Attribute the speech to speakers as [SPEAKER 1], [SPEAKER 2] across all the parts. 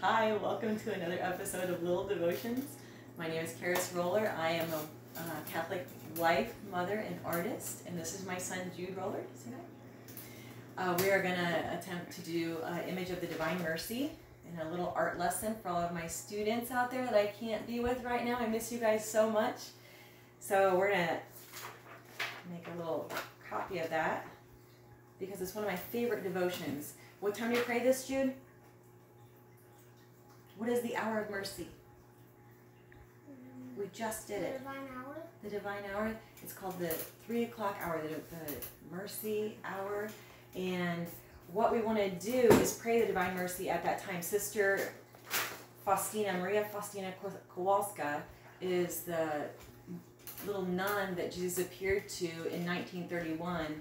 [SPEAKER 1] Hi, welcome to another episode of Little Devotions. My name is Caris Roller. I am a uh, Catholic wife, mother, and artist, and this is my son Jude Roller. Uh, we are going to attempt to do an image of the Divine Mercy and a little art lesson for all of my students out there that I can't be with right now. I miss you guys so much. So we're going to make a little copy of that because it's one of my favorite devotions. What time do you pray this, Jude? What is the hour of mercy? We just did
[SPEAKER 2] The
[SPEAKER 1] it.
[SPEAKER 2] divine hour?
[SPEAKER 1] The divine hour. It's called the three o'clock hour, the, the mercy hour. And what we want to do is pray the divine mercy at that time. Sister Faustina, Maria Faustina Kowalska, is the little nun that Jesus appeared to in 1931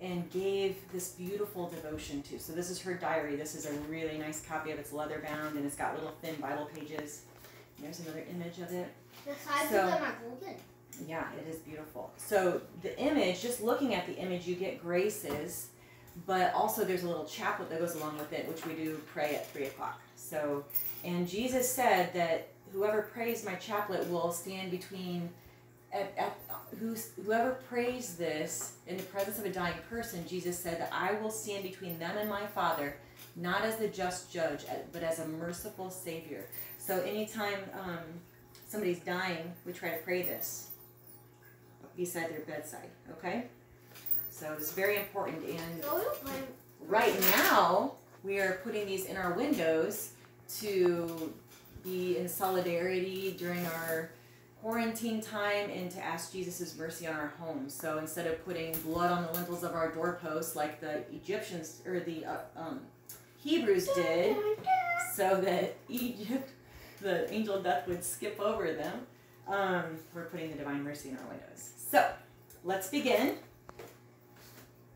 [SPEAKER 1] and gave this beautiful devotion to. So this is her diary. This is a really nice copy of it. It's leather bound and it's got little thin Bible pages. There's another image of it.
[SPEAKER 2] The sides
[SPEAKER 1] So-
[SPEAKER 2] of them are golden.
[SPEAKER 1] Yeah, it is beautiful. So the image, just looking at the image, you get graces, but also there's a little chaplet that goes along with it, which we do pray at three o'clock. So, and Jesus said that whoever prays my chaplet will stand between. At, at, who's, whoever prays this in the presence of a dying person, Jesus said that I will stand between them and my Father, not as the just judge, but as a merciful Savior. So anytime um, somebody's dying, we try to pray this beside their bedside. Okay? So it's very important. And
[SPEAKER 2] So we don't play.
[SPEAKER 1] right now, we are putting these in our windows to be in solidarity during our quarantine time and to ask Jesus' mercy on our homes. So instead of putting blood on the lintels of our doorposts like the Egyptians or the uh, um, Hebrews did, so that Egypt, the angel of death would skip over them. Um, we're putting the divine mercy in our windows. So let's begin.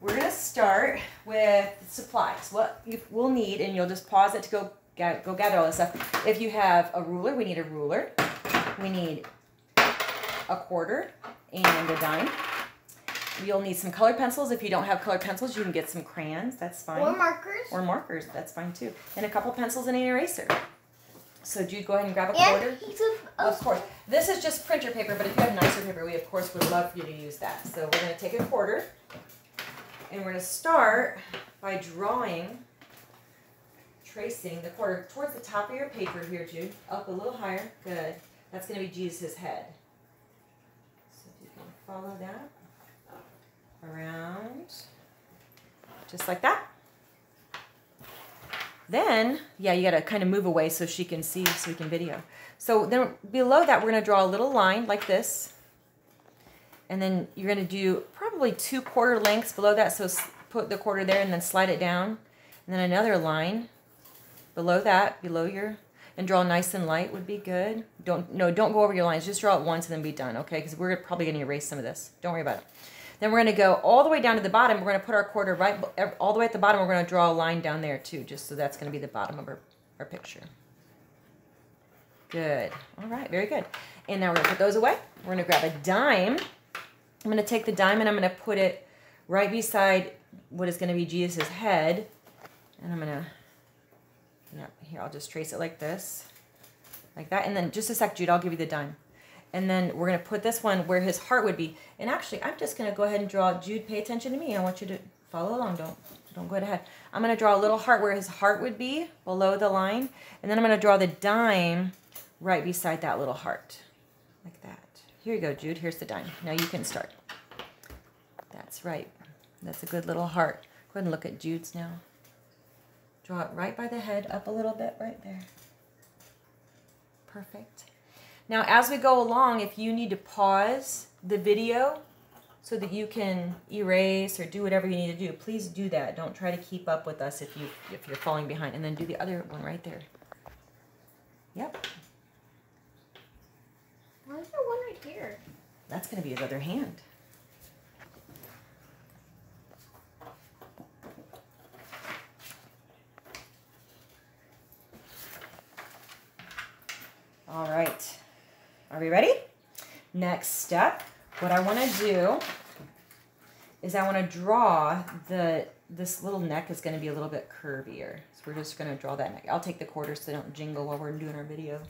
[SPEAKER 1] We're gonna start with supplies. What you will need, and you'll just pause it to go go gather all this stuff. If you have a ruler, we need a ruler. We need a quarter and a dime. You'll need some colored pencils. If you don't have colored pencils, you can get some crayons. That's fine
[SPEAKER 2] Or markers.
[SPEAKER 1] or markers. That's fine too. And a couple pencils and an eraser. So Jude, go ahead and grab a quarter.
[SPEAKER 2] and pieces
[SPEAKER 1] Of
[SPEAKER 2] of
[SPEAKER 1] course. This is just printer paper, but if you have nicer paper, we of course would love for you to use that. So we're going to take a quarter and we're going to start by drawing, tracing the quarter towards the top of your paper here, Jude. Up a little higher. Good. That's going to be Jesus' head. So if you can follow that around, just like that. Then, yeah, you gotta kind of move away so she can see, so we can video. So then below that, we're gonna draw a little line like this. And then you're gonna do probably two quarter lengths below that. So put the quarter there and then slide it down. And then another line below that, below your, and draw nice and light would be good. Don't, no, don't go over your lines. Just draw it once and then be done, okay? Because we're probably gonna erase some of this. Don't worry about it. Then we're going to go all the way down to the bottom. We're going to put our quarter right all the way at the bottom. We're going to draw a line down there too, just so that's going to be the bottom of our, our picture. Good. All right, very good. And now we're going to put those away. We're going to grab a dime. I'm going to take the dime and I'm going to put it right beside what is going to be Jesus' head. And I'm going to, yeah, here, I'll just trace it like this, like that. And then just a sec, Jude, I'll give you the dime. And then we're going to put this one where his heart would be. And actually, I'm just going to go ahead and draw. Jude, pay attention to me. I want you to follow along. Don't don't go ahead. I'm going to draw a little heart where his heart would be below the line. And then I'm going to draw the dime right beside that little heart. Like that. Here you go, Jude. Here's the dime. Now you can start. That's right. That's a good little heart. Go ahead and look at Jude's now. Draw it right by the head, up a little bit, right there. Perfect. Now, as we go along, if you need to pause the video so that you can erase or do whatever you need to do, please do that. Don't try to keep up with us if you if you're falling behind. And then do the other one right there. Yep,
[SPEAKER 2] Why is there one right here?
[SPEAKER 1] that's going to be his other hand. All right. Are we ready? Next step, what I want to do is I want to draw the this little neck is going to be a little bit curvier. So we're just going to draw that neck. I'll take the quarters so they don't jingle while we're doing our video.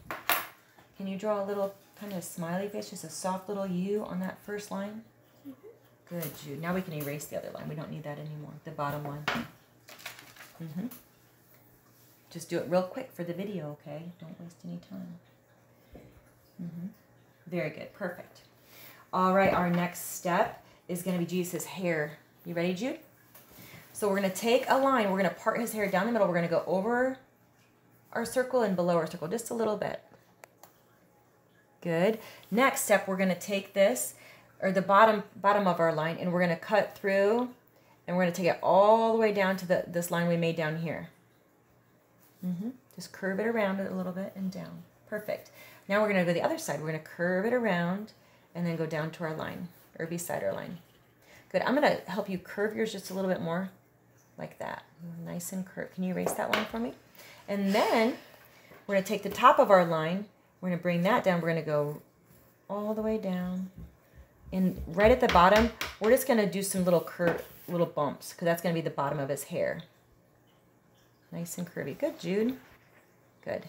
[SPEAKER 1] Can you draw a little kind of smiley face, just a soft little U on that first line? Mm -hmm. Good, Jude. Now we can erase the other line. We don't need that anymore, the bottom one. Mm -hmm. Just do it real quick for the video, okay? Don't waste any time. Mm -hmm. Very good. Perfect. All right, our next step is going to be Jesus' hair. You ready, Jude? So we're going to take a line. We're going to part his hair down the middle. We're going to go over our circle and below our circle just a little bit. Good. Next step, we're going to take this, or the bottom bottom of our line, and we're going to cut through, and we're going to take it all the way down to the this line we made down here. Mm -hmm. Just curve it around a little bit and down. Perfect. Now we're going to go the other side. We're going to curve it around and then go down to our line, or beside our line. Good. I'm going to help you curve yours just a little bit more, like that. Nice and curved. Can you erase that line for me? And then we're going to take the top of our line we're going to bring that down. We're going to go all the way down. And right at the bottom, we're just going to do some little curve, little bumps because that's going to be the bottom of his hair. Nice and curvy. Good, Jude. Good.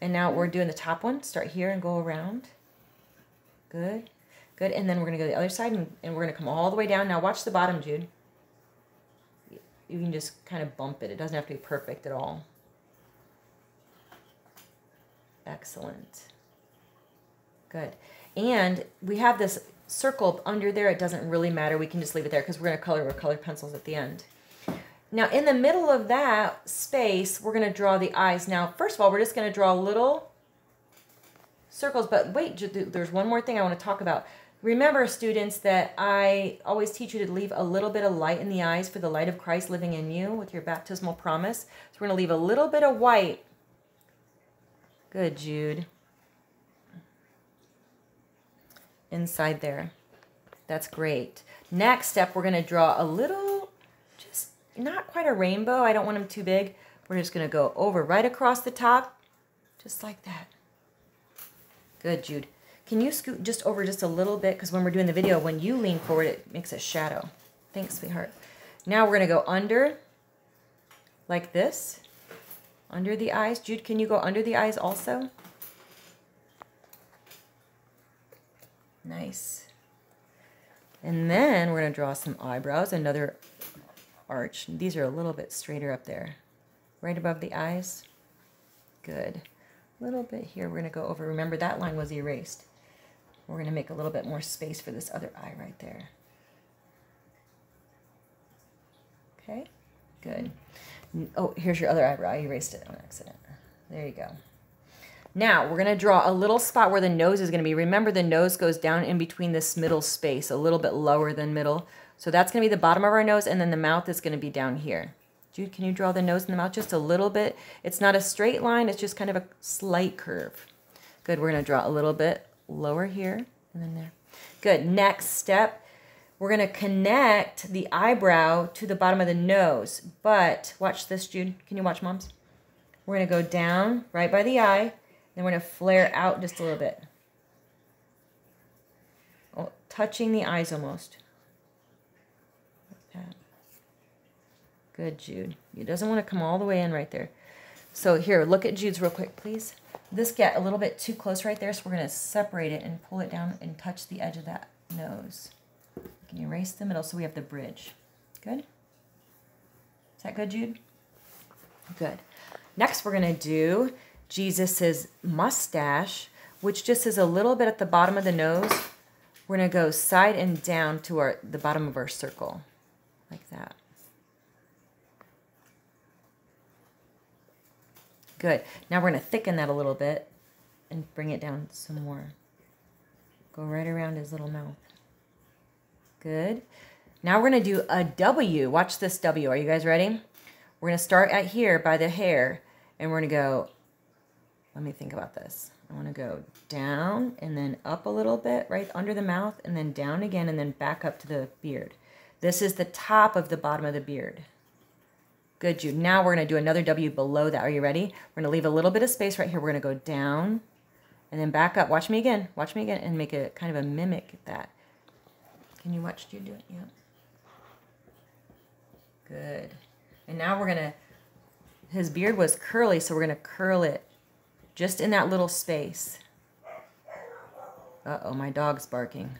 [SPEAKER 1] And now we're doing the top one. Start here and go around. Good. Good. And then we're going to go to the other side and, and we're going to come all the way down. Now watch the bottom, Jude. You can just kind of bump it. It doesn't have to be perfect at all. Excellent. Good. And we have this circle under there. It doesn't really matter. We can just leave it there because we're going to color with colored pencils at the end. Now, in the middle of that space, we're going to draw the eyes. Now, first of all, we're just going to draw little circles. But wait, there's one more thing I want to talk about. Remember, students, that I always teach you to leave a little bit of light in the eyes for the light of Christ living in you with your baptismal promise. So we're going to leave a little bit of white Good, Jude. Inside there. That's great. Next step, we're going to draw a little, not quite a rainbow. I don't want them too big. We're just going to go over right across the top, just like that. Good, Jude. Can you scoot just over just a little bit? Because when we're doing the video, when you lean forward, it makes a shadow. Thanks, sweetheart. Now we're going to go under like this. Under the eyes. Jude, can you go under the eyes also? Nice. And then we're going to draw some eyebrows, another arch. These are a little bit straighter up there. Right above the eyes. Good. A little bit here. We're going to go over. Remember, that line was erased. We're going to make a little bit more space for this other eye right there. Okay, good. Oh, here's your other eyebrow. I erased it on accident. There you go. Now, we're going to draw a little spot where the nose is going to be. Remember, the nose goes down in between this middle space, a little bit lower than middle. So that's going to be the bottom of our nose, and then the mouth is going to be down here. Jude, can you draw the nose and the mouth just a little bit? It's not a straight line. It's just kind of a slight curve. Good. We're going to draw a little bit lower here and then there. Good. Next step we're going to connect the eyebrow to the bottom of the nose. But watch this, Jude. Can you watch, moms? We're going to go down right by the eye. Then we're going to flare out just a little bit. Oh, touching the eyes almost. Like that. Good, Jude. It doesn't want to come all the way in right there. So here, look at Jude's real quick, please. This get a little bit too close right there, so we're going to separate it and pull it down and touch the edge of that nose. Can you erase the middle so we have the bridge? Good? Is that good, Jude? Good. Next, we're going to do Jesus's mustache, which just is a little bit at the bottom of the nose. We're going to go side and down to our the bottom of our circle, like that. Good. Now we're going to thicken that a little bit and bring it down some more. Go right around his little mouth. Good. Now we're going to do a W. Watch this W. Are you guys ready? We're going to start at here by the hair, and we're going to go, let me think about this. I want to go down and then up a little bit right under the mouth and then down again and then back up to the beard. This is the top of the bottom of the beard. Good, Jude. Now we're going to do another W below that. Are you ready? We're going to leave a little bit of space right here. We're going to go down and then back up. Watch me again. Watch me again and make a kind of a mimic that. Can you watch you do it? Yeah. Good. And now we're going to, his beard was curly, so we're going to curl it just in that little space. Uh-oh, my dog's barking.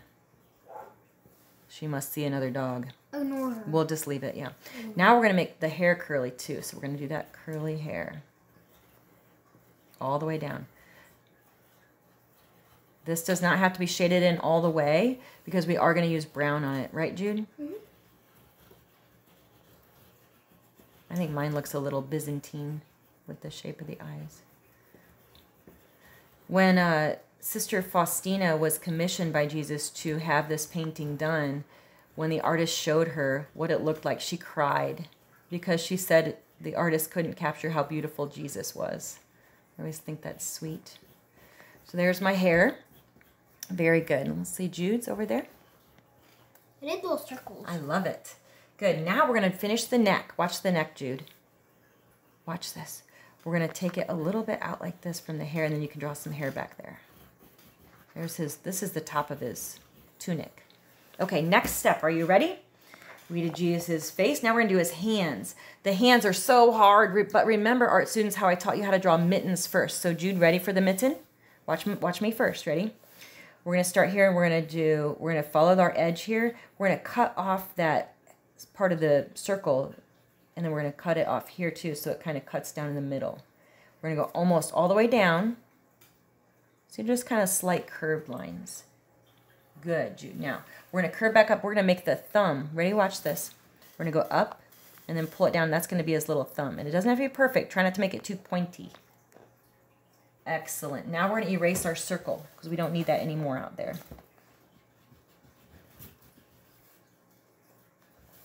[SPEAKER 1] She must see another dog.
[SPEAKER 2] Ignore her.
[SPEAKER 1] We'll just leave it, yeah. Now we're going to make the hair curly too. So we're going to do that curly hair. All the way down. This does not have to be shaded in all the way because we are going to use brown on it. Right, Jude?
[SPEAKER 2] Mm -hmm.
[SPEAKER 1] I think mine looks a little Byzantine with the shape of the eyes. When uh, Sister Faustina was commissioned by Jesus to have this painting done, when the artist showed her what it looked like, she cried because she said the artist couldn't capture how beautiful Jesus was. I always think that's sweet. So there's my hair. Very good. Let's see, Jude's over there.
[SPEAKER 2] I did little circles.
[SPEAKER 1] I love it. Good. Now we're going to finish the neck. Watch the neck, Jude. Watch this. We're going to take it a little bit out like this from the hair, and then you can draw some hair back there. There's his, this is the top of his tunic. Okay, next step. Are you ready? We did Jesus' face. Now we're to do his hands. The hands are so hard, but remember, art students, how I taught you how to draw mittens first. So, Jude, ready for the mitten? Watch, watch me first. Ready? We're to start here and we're to do, we're to follow our edge here. We're to cut off that part of the circle and then we're to cut it off here too so it kind of cuts down in the middle. We're to go almost all the way down. So just kind of slight curved lines. Good, Jude. Now, we're going to curve back up. We're going to make the thumb. Ready? Watch this. We're going to go up and then pull it down. That's going to be his little thumb. And it doesn't have to be perfect. Try not to make it too pointy. Excellent. Now we're going to erase our circle because we don't need that anymore out there.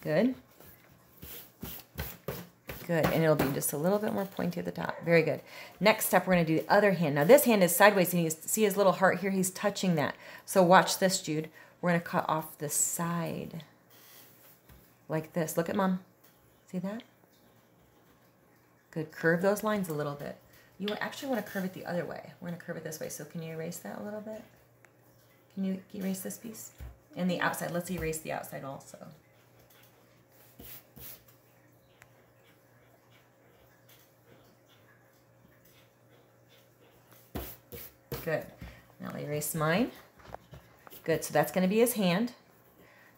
[SPEAKER 1] Good. Good. And it'll be just a little bit more pointy at the top. Very good. Next step, we're going to do the other hand. Now, this hand is sideways, and you see his little heart here? He's touching that. So watch this, Jude. We're going to cut off the side like this. Look at mom. See that? Good. Curve those lines a little bit. You actually want to curve it the other way. We're going to curve it this way. So can you erase that a little bit? Can you erase this piece? And the outside. Let's erase the outside also. Good. Now I'll erase mine. Good. So that's going to be his hand.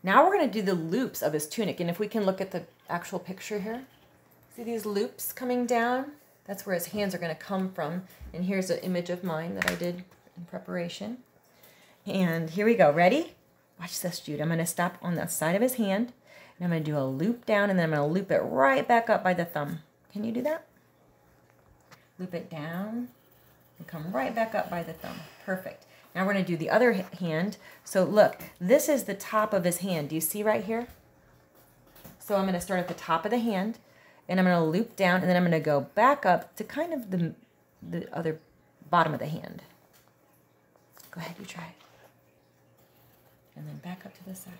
[SPEAKER 1] Now we're going to do the loops of his tunic. And if we can look at the actual picture here, see these loops coming down? That's where his hands are going to come from. And here's an image of mine that I did in preparation. And here we go. Ready? Watch this, Jude. I'm going to stop on the side of his hand. And I'm going to do a loop down. And then I'm going to loop it right back up by the thumb. Can you do that? Loop it down and come right back up by the thumb. Perfect. Now we're going to do the other hand. So look, this is the top of his hand. Do you see right here? So I'm going to start at the top of the hand and I'm going to loop down and then I'm going to go back up to kind of the, the other bottom of the hand. Go ahead, you try. And then back up to the side.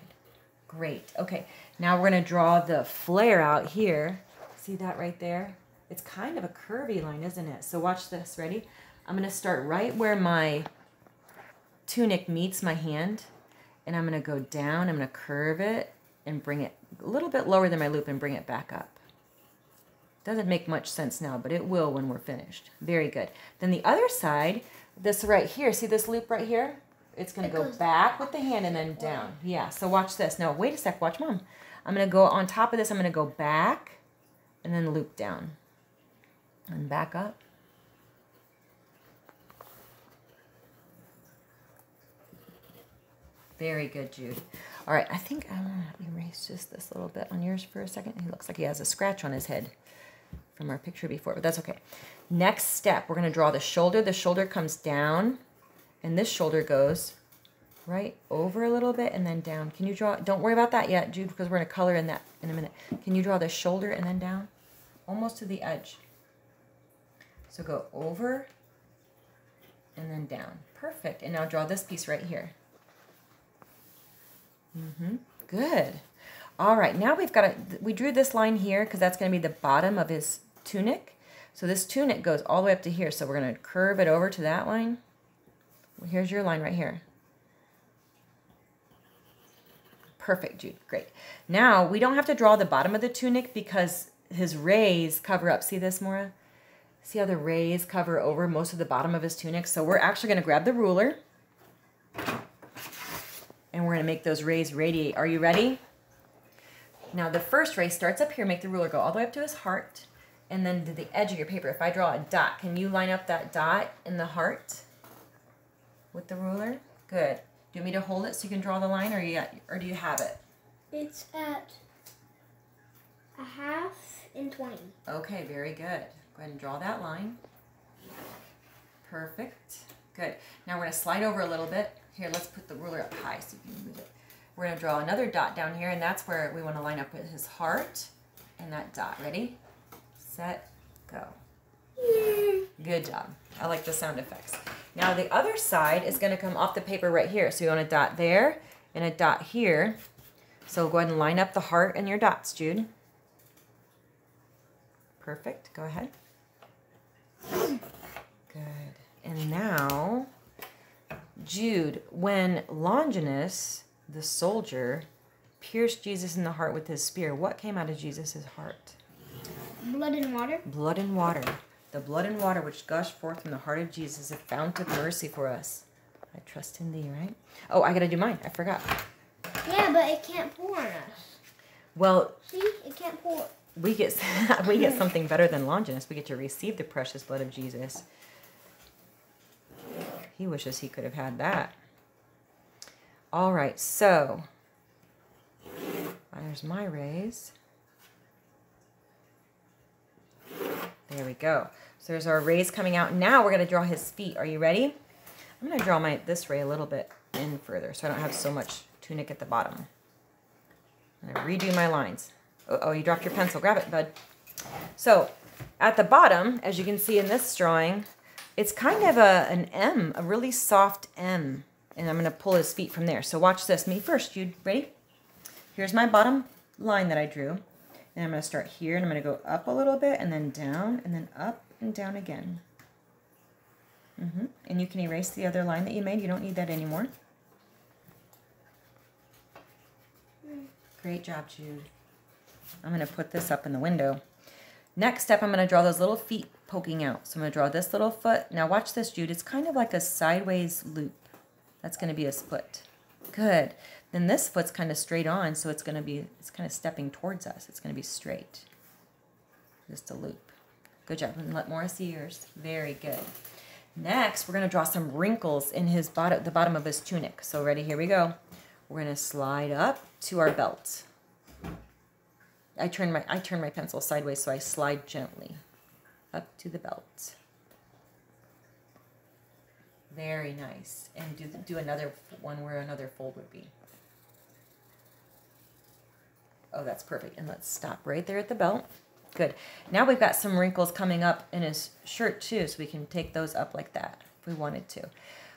[SPEAKER 1] Great. Okay, now we're going to draw the flare out here. See that right there? It's kind of a curvy line, isn't it? So watch this. Ready? I'm going to start right where my tunic meets my hand. And I'm going to go down. I'm going to curve it and bring it a little bit lower than my loop and bring it back up. Doesn't make much sense now, but it will when we're finished. Very good. Then the other side, this right here, see this loop right here? It's going to go back with the hand and then down. Yeah, so watch this. Now, wait a sec. Watch mom. I'm going to go on top of this. I'm going to go back and then loop down. And back up. Very good, Jude. All right, I think I'm going to erase just this little bit on yours for a second. He looks like he has a scratch on his head from our picture before, but that's okay. Next step, we're going to draw the shoulder. The shoulder comes down, and this shoulder goes right over a little bit and then down. Can you draw? Don't worry about that yet, Jude, because we're going to color in that in a minute. Can you draw the shoulder and then down? Almost to the edge. So go over and then down. Perfect. And now draw this piece right here. Mm-hmm. Good. All right, now we've got a, we drew this line here because that's going to be the bottom of his tunic. So this tunic goes all the way up to here. So we're going to curve it over to that line. Here's your line right here. Perfect, Jude. Great. Now, we don't have to draw the bottom of the tunic because his rays cover up. See this, Mora? See how the rays cover over most of the bottom of his tunic? So we're actually going to grab the ruler and we're going to make those rays radiate. Are you ready? Now, the first ray starts up here. Make the ruler go all the way up to his heart and then to the edge of your paper. If I draw a dot, can you line up that dot in the heart with the ruler? Good. Do you want me to hold it so you can draw the line, or you or do you have it?
[SPEAKER 2] It's at a half and 20.
[SPEAKER 1] Okay, very good. Go ahead and draw that line. Perfect. Good. Now we're going to slide over a little bit. Here, let's put the ruler up high so you can move it. We're going to draw another dot down here, and that's where we want to line up with his heart and that dot. Ready? Set, go. Good job. I like the sound effects. Now the other side is going to come off the paper right here. So you want a dot there and a dot here. So go ahead and line up the heart and your dots, Jude. Perfect. Go ahead. And now, Jude, when Longinus, the soldier, pierced Jesus in the heart with his spear, what came out of Jesus' heart?
[SPEAKER 2] Blood and water?
[SPEAKER 1] Blood and water. The blood and water which gushed forth from the heart of Jesus, is a fount of mercy for us. I trust in thee, right? Oh, I gotta do mine. I forgot.
[SPEAKER 2] Yeah, but it can't pour on us.
[SPEAKER 1] Well,
[SPEAKER 2] See? It can't pour.
[SPEAKER 1] we get we get something better than Longinus. We get to receive the precious blood of Jesus. He wishes he could have had that. All right, so there's my rays. There we go. So there's our rays coming out. Now we're going to draw his feet. Are you ready? I'm going to draw my this ray a little bit in further so I don't have so much tunic at the bottom. I'm going to redo my lines. Uh oh, you dropped your pencil. Grab it, bud. So at the bottom, as you can see in this drawing, it's kind of a an M, a really soft M. And I'm going to pull his feet from there. So watch this. Me first, you ready? Here's my bottom line that I drew. And I'm going to start here and I'm going to go up a little bit and then down and then up and down again. Mm -hmm. And you can erase the other line that you made. You don't need that anymore. Great job, Jude. I'm going to put this up in the window. Next step, I'm going to draw those little feet poking out. So I'm going to draw this little foot. Now watch this, Jude. It's kind of like a sideways loop. That's going to be a split. Good. Then this foot's kind of straight on, so it's going to be, it's kind of stepping towards us. It's going to be straight. Just a loop. Good job. And let Morris see yours. Very good. Next, we're going to draw some wrinkles in his bottom, the bottom of his tunic. So ready, here we go. We're going to slide up to our belt. I turn my I turn my pencil sideways so I slide gently up to the belt. Very nice. And do do another one where another fold would be. Oh, that's perfect. And let's stop right there at the belt. Good. Now we've got some wrinkles coming up in his shirt too, so we can take those up like that if we wanted to.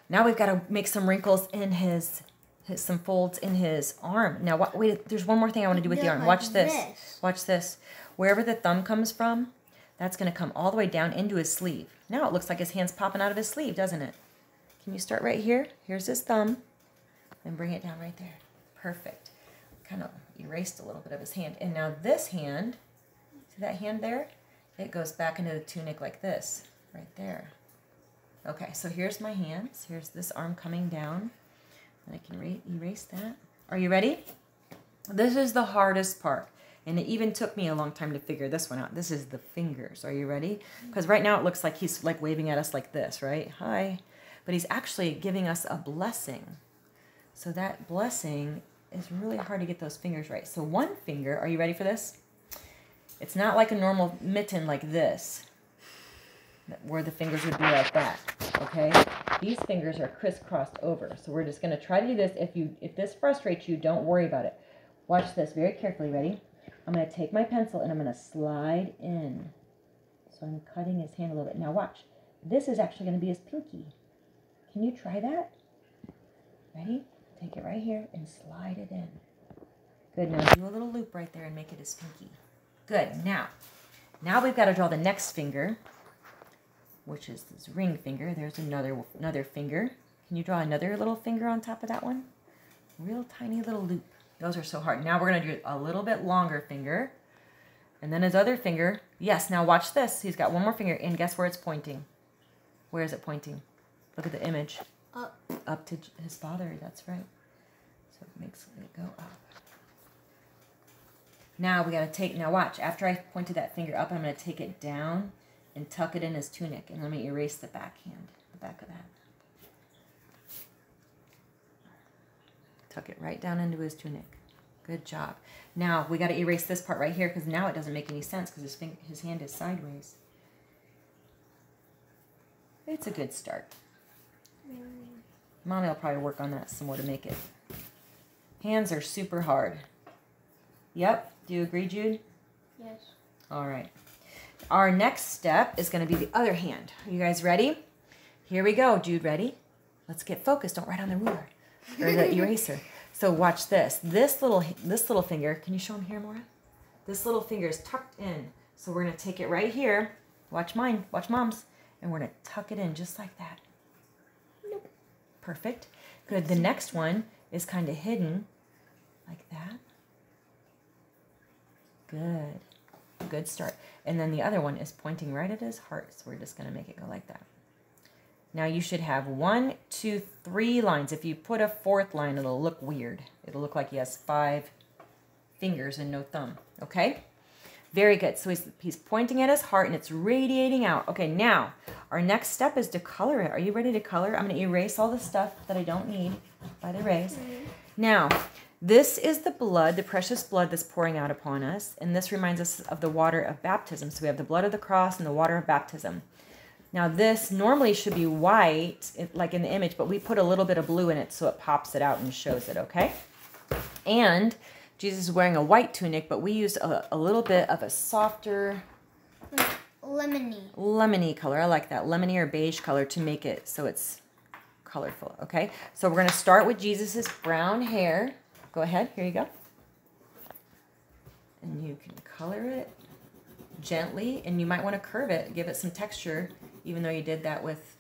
[SPEAKER 1] Now we've got to make some wrinkles in his, his some folds in his arm. Now, wait, there's one more thing I want to do with the arm. Watch this. this. Watch this. Wherever the thumb comes from, that's going to come all the way down into his sleeve. Now it looks like his hand's popping out of his sleeve, doesn't it? Can you start right here? Here's his thumb. And bring it down right there. Perfect. Kind of erased a little bit of his hand. And now this hand, see that hand there? It goes back into the tunic like this, right there. Okay, so here's my hands. Here's this arm coming down. And I can erase that. Are you ready? This is the hardest part. And it even took me a long time to figure this one out. This is the fingers. Are you ready? Because right now it looks like he's like waving at us like this, right? Hi. But he's actually giving us a blessing. So that blessing is really hard to get those fingers right. So one finger, are you ready for this? It's not like a normal mitten like this, where the fingers would be like that, okay? These fingers are crisscrossed over. So we're just gonna try to do this. If you, if this frustrates you, don't worry about it. Watch this very carefully, ready? I'm gonna take my pencil and I'm gonna slide in. So I'm cutting his hand a little bit. Now watch, this is actually gonna be his pinky. Can you try that? Ready? Take it right here and slide it in. Good, now do a little loop right there and make it as pinky. Good, now, now we've got to draw the next finger, which is this ring finger. There's another, another finger. Can you draw another little finger on top of that one? Real tiny little loop. Those are so hard. Now we're going to do a little bit longer finger. And then his other finger. Yes, now watch this. He's got one more finger. And guess where it's pointing? Where is it pointing? Look at the image.
[SPEAKER 2] Up.
[SPEAKER 1] Up to his father. That's right. So it makes it go up. Now we got to take, now watch. After I pointed that finger up, I'm going to take it down and tuck it in his tunic. And let me erase the backhand, the back of that. Tuck it right down into his tunic. Good job. Now we got to erase this part right here because now it doesn't make any sense because his, finger, his hand is sideways. It's a good start. Mommy will probably work on that some more to make it. Hands are super hard. Yep. Do you agree, Jude?
[SPEAKER 2] Yes.
[SPEAKER 1] All right. Our next step is going to be the other hand. Are you guys ready? Here we go. Jude, ready? Let's get focused. Don't write on the ruler or the eraser. So watch this. This little this little finger. Can you show them here, Maura? This little finger is tucked in. So we're going to take it right here. Watch mine. Watch mom's. And we're going to tuck it in just like that.
[SPEAKER 2] Nope.
[SPEAKER 1] Perfect. Good. The next one is kind of hidden like that. Good. Good start. And then the other one is pointing right at his heart. So we're just going to make it go like that. Now you should have one, two, three lines. If you put a fourth line, it'll look weird. It'll look like he has five fingers and no thumb. Okay? Very good. So he's, he's pointing at his heart and it's radiating out. Okay, now our next step is to color it. Are you ready to color? I'm going to erase all the stuff that I don't need by the erase. Mm-hmm. Now, this is the blood, the precious blood that's pouring out upon us. And this reminds us of the water of baptism. So we have the blood of the cross and the water of baptism. Now this normally should be white, like in the image, but we put a little bit of blue in it so it pops it out and shows it, okay? And Jesus is wearing a white tunic, but we used a, a little bit of a softer
[SPEAKER 2] Lemony.
[SPEAKER 1] lemony color. I like that, lemony or beige color to make it so it's colorful, okay? So we're gonna start with Jesus's brown hair. Go ahead, here you go. And you can color it gently, and you might want to curve it, give it some texture, even though you did that with,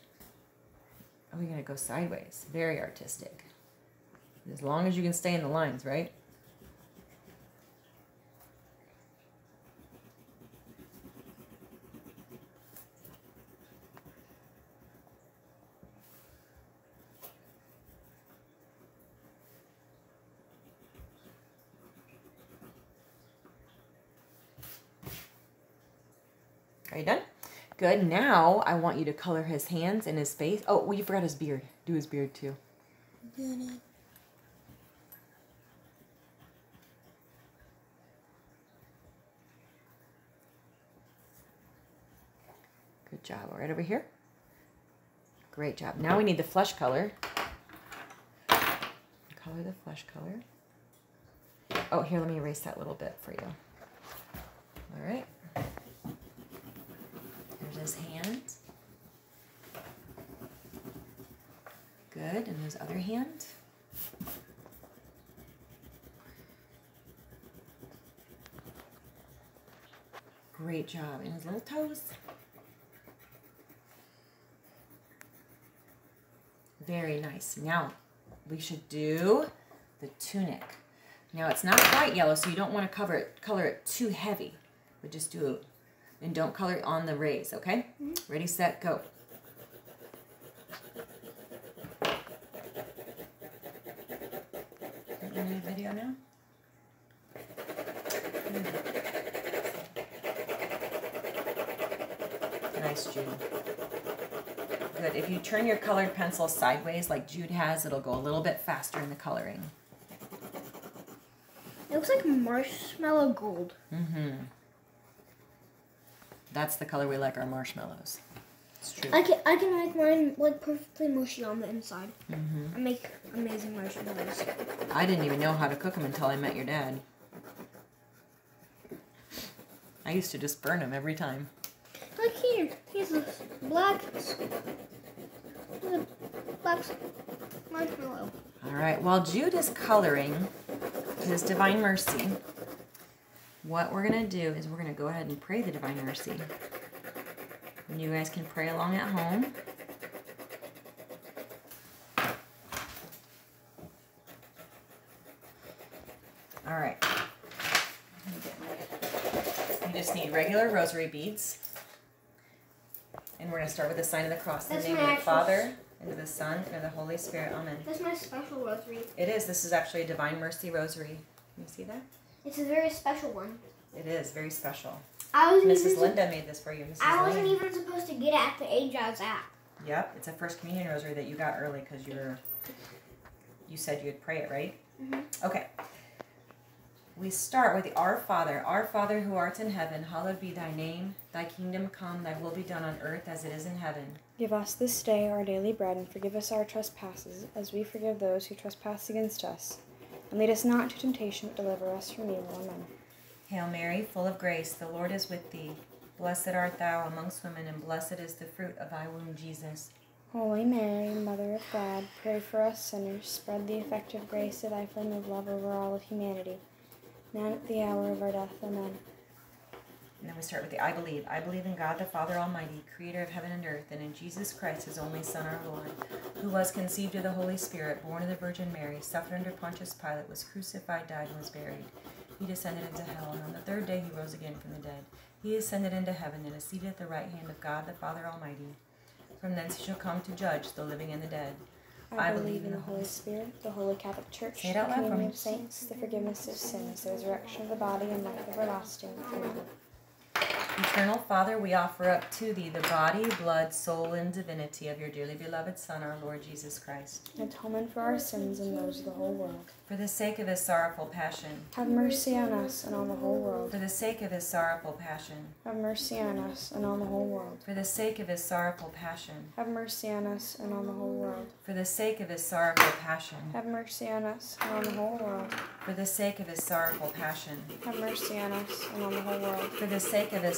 [SPEAKER 1] oh, you're gonna go sideways. Very artistic. As long as you can stay in the lines, right? Are you done? Good. Now I want you to color his hands and his face. Oh, well, you forgot his beard. Do his beard too. Good job. Right over here. Great job. Now we need the flesh color. Color the flesh color. Oh, here, let me erase that little bit for you. All right. His hands. Good. And his other hand. Great job. And his little toes. Very nice. Now, we should do the tunic. Now, it's not quite yellow, so you don't want to cover it, color it too heavy. But just do. And don't color on the rays, okay? Ready, set, go. You need a video now? Nice, Jude. Good. If you turn your colored pencil sideways like Jude has, it'll go a little bit faster in the coloring.
[SPEAKER 2] It looks like marshmallow gold.
[SPEAKER 1] Mm-hmm. That's the color we like our marshmallows. It's true.
[SPEAKER 2] I can I can make mine like perfectly mushy on the inside.
[SPEAKER 1] Mm-hmm.
[SPEAKER 2] I make amazing marshmallows.
[SPEAKER 1] I didn't even know how to cook them until I met your dad. I used to just burn them every time.
[SPEAKER 2] Look here, here's a black, here's a black marshmallow.
[SPEAKER 1] All right, while Jude is coloring his Divine Mercy, what we're going to do is we're going to go ahead and pray the Divine Mercy. And you guys can pray along at home. All right. You just need regular rosary beads. And we're going to start with the sign of the cross. In the name of the Father, and of the Son, and of the Holy Spirit. Amen.
[SPEAKER 2] That's my special rosary.
[SPEAKER 1] It is. This is actually a Divine Mercy Rosary. Can you see that?
[SPEAKER 2] It's a very special one.
[SPEAKER 1] It is very special.
[SPEAKER 2] I wasn't
[SPEAKER 1] Mrs.
[SPEAKER 2] even.
[SPEAKER 1] Linda made this for you. Mrs.
[SPEAKER 2] I wasn't
[SPEAKER 1] Lynn.
[SPEAKER 2] even supposed to get it at the age I was at.
[SPEAKER 1] Yep, it's a First Communion Rosary that you got early because you were. You said you'd pray it, right?
[SPEAKER 2] Mhm.
[SPEAKER 1] Okay. We start with the Our Father. Our Father who art in heaven, hallowed be thy name. Thy kingdom come, thy will be done on earth as it is in heaven.
[SPEAKER 3] Give us this day our daily bread, and forgive us our trespasses, as we forgive those who trespass against us. And lead us not into temptation, but deliver us from evil. Amen.
[SPEAKER 1] Hail Mary, full of grace, the Lord is with thee. Blessed art thou amongst women, and blessed is the fruit of thy womb, Jesus.
[SPEAKER 3] Holy Mary, Mother of God, pray for us sinners. Spread the effective grace of thy flame of love over all of humanity. Now and at the hour of our death. Amen.
[SPEAKER 1] We start with the I believe. I believe in God the Father Almighty, creator of heaven and earth, and in Jesus Christ, his only Son, our Lord, who was conceived of the Holy Spirit, born of the Virgin Mary, suffered under Pontius Pilate, was crucified, died, and was buried. He descended into hell, and on the third day he rose again from the dead. He ascended into heaven and is seated at the right hand of God the Father Almighty. From thence he shall come to judge the living and the dead.
[SPEAKER 3] I, believe in the Holy Spirit, the Holy Catholic Church, the
[SPEAKER 1] out loud for
[SPEAKER 3] communion of saints, the forgiveness of sins, the resurrection of the body, and life everlasting. Amen.
[SPEAKER 1] Eternal Father, we offer up to thee the body, blood, soul, and divinity of your dearly beloved Son, our Lord Jesus Christ.
[SPEAKER 3] Atonement for our sins and those of the whole world.
[SPEAKER 1] For the sake of his sorrowful passion,
[SPEAKER 3] Have mercy on us and on the whole world.
[SPEAKER 1] for the sake of his sorrowful passion,
[SPEAKER 3] Have mercy on us and on the whole world.
[SPEAKER 1] for the sake of his sorrowful passion,
[SPEAKER 3] Have mercy on us and on the whole world.
[SPEAKER 1] for the sake of his sorrowful passion,
[SPEAKER 3] Have mercy on us and on the whole world.
[SPEAKER 1] for the sake of his sorrowful passion,
[SPEAKER 3] Have mercy on us and on the whole world.
[SPEAKER 1] for the sake of his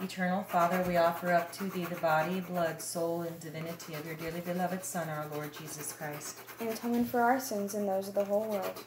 [SPEAKER 1] Eternal Father, we offer up to thee the body, blood, soul, and divinity of your dearly beloved Son, our Lord Jesus Christ.
[SPEAKER 3] And atonement for our sins and those of the whole world.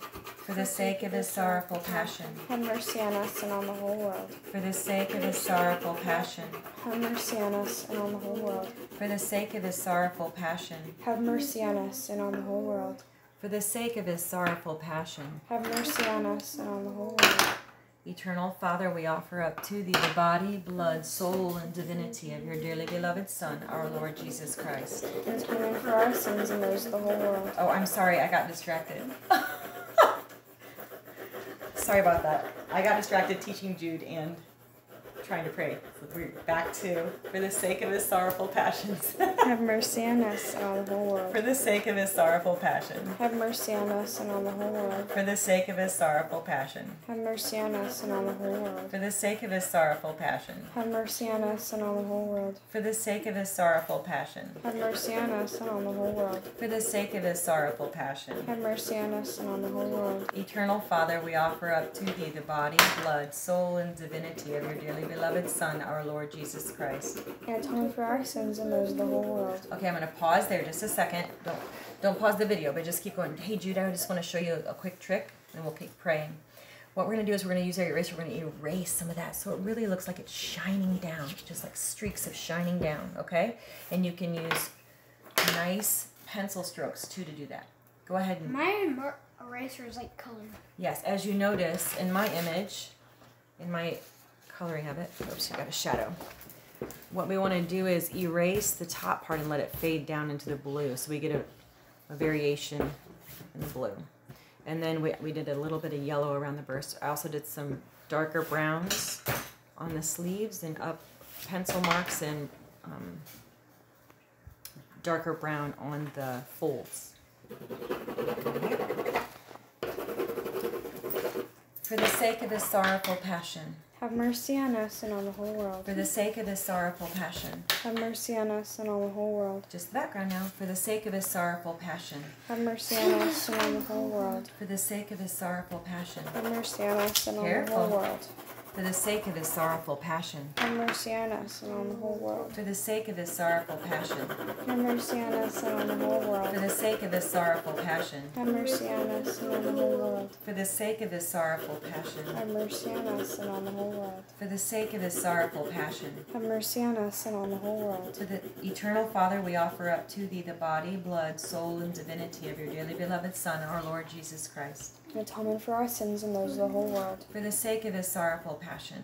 [SPEAKER 1] For the sake of his sorrowful passion,
[SPEAKER 3] Have mercy on us and on the whole world.
[SPEAKER 1] for the sake of his sorrowful passion,
[SPEAKER 3] Have mercy on us and on the whole world.
[SPEAKER 1] for the sake of his sorrowful passion,
[SPEAKER 3] Have mercy on us and on the whole world.
[SPEAKER 1] for the sake of his sorrowful passion.
[SPEAKER 3] Have mercy on us and on the whole world.
[SPEAKER 1] Eternal Father, we offer up to thee the body, blood, soul, and divinity of your dearly beloved Son, our Lord Jesus Christ.
[SPEAKER 3] And atonement for our sins and those of the whole world.
[SPEAKER 1] Oh, I'm sorry, I got distracted. sorry about that. I got distracted teaching Jude and trying to pray. So we're back to for the sake of his sorrowful passions.
[SPEAKER 3] Have mercy on us and on the whole world.
[SPEAKER 1] for the sake of his sorrowful passion.
[SPEAKER 3] Have mercy on us and on the whole world.
[SPEAKER 1] For the sake of his sorrowful passion.
[SPEAKER 3] Have mercy on us and on the whole world.
[SPEAKER 1] For the sake of his sorrowful passion.
[SPEAKER 3] Have mercy on us and on the whole world.
[SPEAKER 1] For the sake of his sorrowful passion.
[SPEAKER 3] Have mercy on us and on the whole world.
[SPEAKER 1] For the sake of his sorrowful passion.
[SPEAKER 3] Have mercy on us and on the whole world.
[SPEAKER 1] Eternal Father, we offer up to thee the body, blood, soul, and divinity of your dearly beloved Son, our Lord Jesus Christ.
[SPEAKER 3] And atonement for our sins and those of the whole world.
[SPEAKER 1] Okay, I'm gonna pause there just a second. Don't don't pause the video, but just keep going. Hey Jude, I just want to show you a quick trick, and we'll keep praying. What we're gonna do is we're gonna use our eraser. We're gonna erase some of that, so it really looks like it's shining down, just like streaks of shining down. Okay, and you can use nice pencil strokes too to do that. Go ahead and
[SPEAKER 2] My eraser is like color.
[SPEAKER 1] Yes, as you notice in my image, in my coloring of it, oops, I got a shadow. What we want to do is erase the top part and let it fade down into the blue so we get a, a variation in the blue. And then we, we did a little bit of yellow around the burst. I also did some darker browns on the sleeves and up pencil marks and um, darker brown on the folds. For the sake of his sorrowful passion,
[SPEAKER 3] Have mercy on us and on the whole world.
[SPEAKER 1] for the sake of his sorrowful passion,
[SPEAKER 3] Have mercy on us and on the whole world.
[SPEAKER 1] just the background now, for the sake of his sorrowful passion,
[SPEAKER 3] Have mercy on us and on the whole world.
[SPEAKER 1] for the sake of his sorrowful passion,
[SPEAKER 3] Have mercy on us and on the whole world.
[SPEAKER 1] For the sake of his sorrowful passion.
[SPEAKER 3] Have mercy on us and on the whole world.
[SPEAKER 1] For the sake of his sorrowful passion.
[SPEAKER 3] Have mercy on us and on the whole world.
[SPEAKER 1] For the sake of his sorrowful passion.
[SPEAKER 3] Have mercy on us and on the whole world.
[SPEAKER 1] For the sake of his sorrowful passion.
[SPEAKER 3] Have mercy on us and on the whole world.
[SPEAKER 1] For the sake of his sorrowful passion.
[SPEAKER 3] Have mercy on us and on the whole world.
[SPEAKER 1] To the eternal Father, we offer up to thee the body, blood, soul, and divinity of your dearly beloved Son, our Lord Jesus Christ.
[SPEAKER 3] Atonement for our sins and those of the whole world.
[SPEAKER 1] For the sake of his sorrowful passion.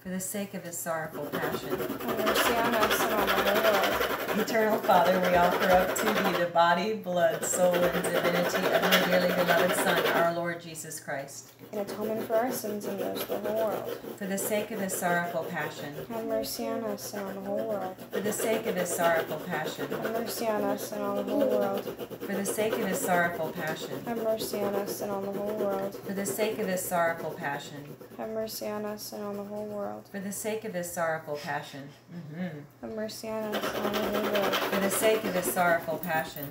[SPEAKER 1] For the sake of his sorrowful passion.
[SPEAKER 3] Have mercy on us and on the whole world.
[SPEAKER 1] Eternal Father, we offer up to thee the body, blood, soul, and divinity of your dearly beloved Son, our Lord Jesus Christ.
[SPEAKER 3] An atonement for our sins and those of the whole world.
[SPEAKER 1] For the sake of his sorrowful passion.
[SPEAKER 3] Have mercy on us and on the whole world.
[SPEAKER 1] For the sake of his sorrowful passion.
[SPEAKER 3] Have mercy on us and on the whole world.
[SPEAKER 1] For the sake of his sorrowful passion.
[SPEAKER 3] Have mercy on us and on the whole world.
[SPEAKER 1] For the sake of his sorrowful passion.
[SPEAKER 3] Have mercy on us and on the whole world.
[SPEAKER 1] For the sake of his sorrowful passion. hmm
[SPEAKER 3] Have mercy on us and on the world.
[SPEAKER 1] For the sake of his sorrowful passion.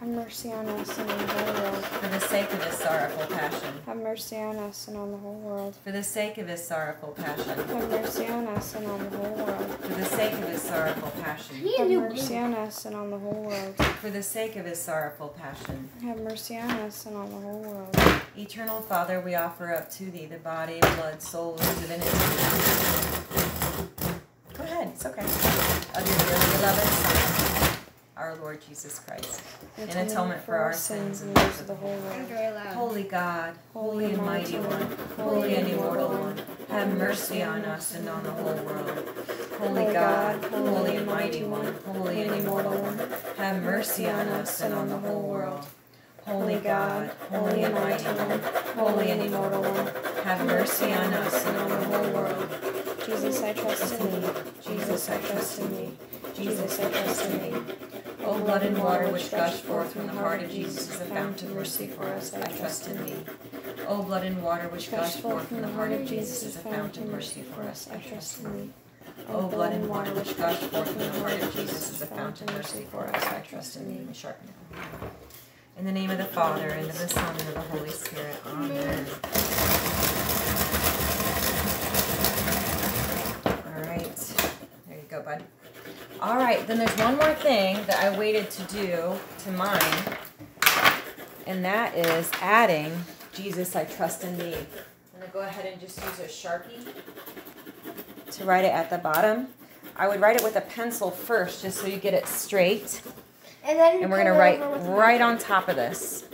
[SPEAKER 3] Have mercy on us and on the whole world.
[SPEAKER 1] For the sake of his sorrowful passion.
[SPEAKER 3] Have mercy on us and on the whole world.
[SPEAKER 1] For the sake of his sorrowful passion.
[SPEAKER 3] Have mercy on us and on the whole world.
[SPEAKER 1] For the sake of his sorrowful passion.
[SPEAKER 3] Have mercy on us and on the whole world.
[SPEAKER 1] For the sake of his sorrowful passion.
[SPEAKER 3] Have mercy on us and on the whole world.
[SPEAKER 1] Eternal Father, we offer up to thee the body, blood, soul, and divinity. Go ahead, it's okay. Of your dearly beloved Son, our Lord Jesus Christ.
[SPEAKER 3] An
[SPEAKER 1] An atonement for our sins and those of the
[SPEAKER 3] whole world.
[SPEAKER 1] Holy God, holy and mighty one, holy and immortal one, have mercy on us and on the whole world. Holy God, holy and mighty one, holy and immortal one, have mercy on us and on the whole world. Holy God, holy and mighty one, holy and immortal one, have mercy on us and on the whole world.
[SPEAKER 3] Jesus, I trust in thee.
[SPEAKER 1] Jesus, I trust in thee. Jesus, I trust in thee. O blood and water which gush forth from the heart of Jesus is a fountain of mercy for us, I trust in thee. O blood and water which gush forth from the heart of Jesus is a fountain of mercy for us, I trust in thee. O blood and water which gush forth from the heart of Jesus is a fountain of mercy for us, I trust in thee. Sharpen. In the name of the Father, and of the Son, and of the Holy Spirit. Amen. All right. There you go, bud. All right, then there's one more thing that I waited to do to mine, and that is adding Jesus, I trust in thee. I'm going to go ahead and just use a Sharpie to write it at the bottom. I would write it with a pencil first, just so you get it straight.
[SPEAKER 2] And then
[SPEAKER 1] And we're going to write right on top of this.